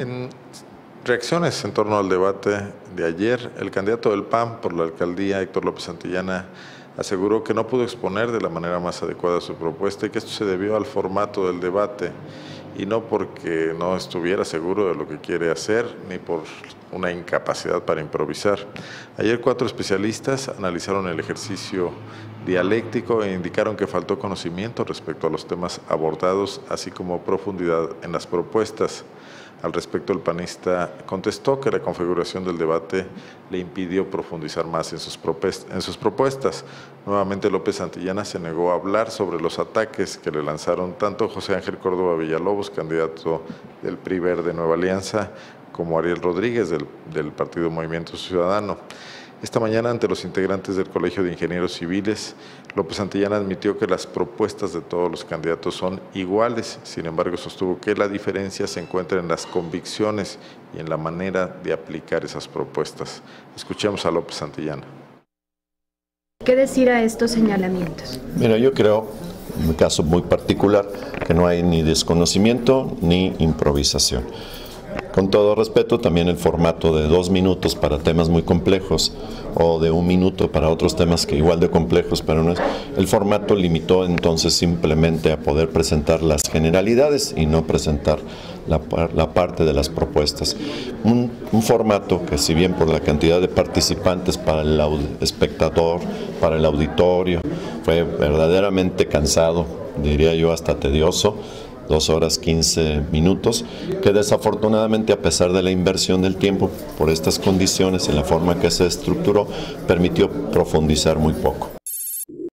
En reacciones en torno al debate de ayer, el candidato del PAN por la alcaldía, Héctor López Santillana, aseguró que no pudo exponer de la manera más adecuada su propuesta y que esto se debió al formato del debate y no porque no estuviera seguro de lo que quiere hacer ni por una incapacidad para improvisar. Ayer cuatro especialistas analizaron el ejercicio dialéctico e indicaron que faltó conocimiento respecto a los temas abordados, así como profundidad en las propuestas. Al respecto, el panista contestó que la configuración del debate le impidió profundizar más en sus, propuestas. Nuevamente, López Santillana se negó a hablar sobre los ataques que le lanzaron tanto José Ángel Córdoba Villalobos, candidato del PRI Verde Nueva Alianza, como Ariel Rodríguez del, del Partido Movimiento Ciudadano. Esta mañana, ante los integrantes del Colegio de Ingenieros Civiles, López Santillana admitió que las propuestas de todos los candidatos son iguales, sin embargo sostuvo que la diferencia se encuentra en las convicciones y en la manera de aplicar esas propuestas. Escuchemos a López Santillana. ¿Qué decir a estos señalamientos? Mira, yo creo, en un caso muy particular, que no hay ni desconocimiento ni improvisación. Con todo respeto, también el formato de dos minutos para temas muy complejos o de un minuto para otros temas que igual de complejos, pero no es. El formato limitó entonces simplemente a poder presentar las generalidades y no presentar la, parte de las propuestas. Un, un, formato que si bien por la cantidad de participantes para el espectador, para el auditorio, fue verdaderamente cansado, diría yo hasta tedioso, dos horas 15 minutos, que desafortunadamente a pesar de la inversión del tiempo por estas condiciones, en la forma que se estructuró, permitió profundizar muy poco.